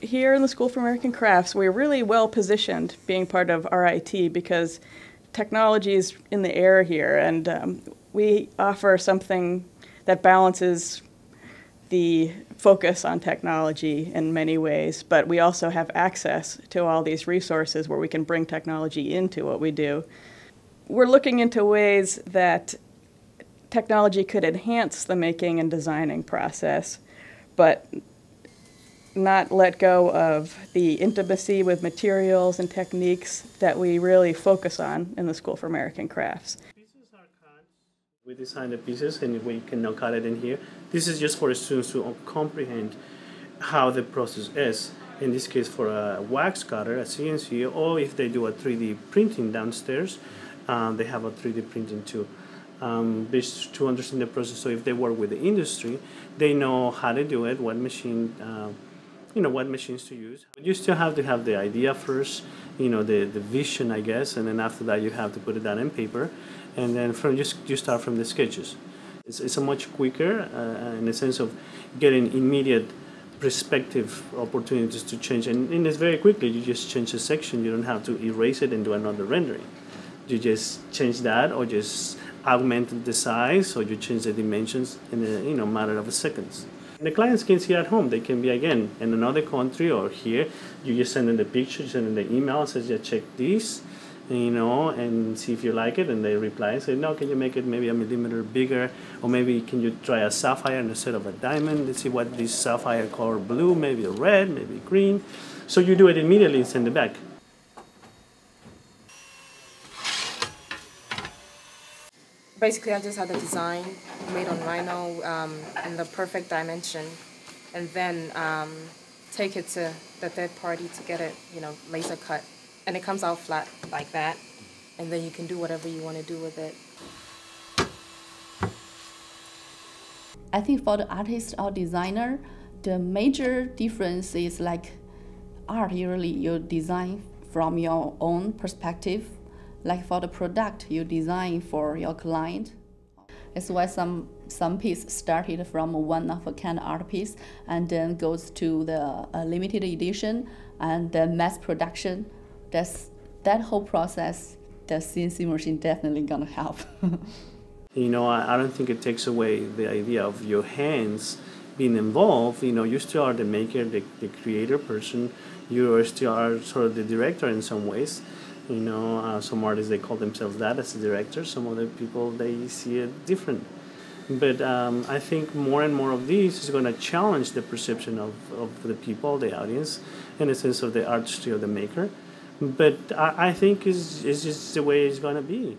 here in the School for American Crafts, we're really well positioned being part of RIT because technology is in the air here, and um, we offer something that balances the focus on technology in many ways, but we also have access to all these resources where we can bring technology into what we do. We're looking into ways that technology could enhance the making and designing process, but not let go of the intimacy with materials and techniques that we really focus on in the School for American Crafts. We design the pieces and we can now cut it in here. This is just for students to comprehend how the process is. In this case, for a wax cutter, a CNC, or if they do a 3D printing downstairs, um, they have a 3D printing too. Um, to understand the process. So if they work with the industry, they know how to do it, what machine. Uh, you know what machines to use. But you still have to have the idea first, you know, the, the vision, I guess, and then after that you have to put it down in paper, and then from just you start from the sketches. It's, it's a much quicker uh, in the sense of getting immediate perspective opportunities to change, and, and it's very quickly. You just change a section. You don't have to erase it and do another rendering. You just change that, or just augment the size, or you change the dimensions in a you know matter of seconds. The clients can see at home. They can be again in another country or here. You just send them the picture, send them the email, says, yeah, check this, you know, and see if you like it. And they reply and say, no, can you make it maybe a millimeter bigger? Or maybe can you try a sapphire instead of a diamond? Let's see what this sapphire color blue, maybe red, maybe green. So you do it immediately and send it back. Basically I just had the design made on Rhino um, in the perfect dimension and then um, take it to the third party to get it, you know, laser cut. And it comes out flat like that. And then you can do whatever you want to do with it. I think for the artist or designer, the major difference is like art usually you design from your own perspective like for the product you design for your client. That's why some some piece started from one of a kind art piece and then goes to the uh, limited edition and then mass production. That's that whole process. The CNC machine definitely gonna help. you know, I, I don't think it takes away the idea of your hands being involved. You know, you still are the maker, the, the creator person. You still are sort of the director in some ways you know, uh, some artists they call themselves that as a director. Some other people they see it different. But um, I think more and more of these is going to challenge the perception of, of the people, the audience, in the sense of the artistry of the maker. But I, I think is is just the way it's going to be.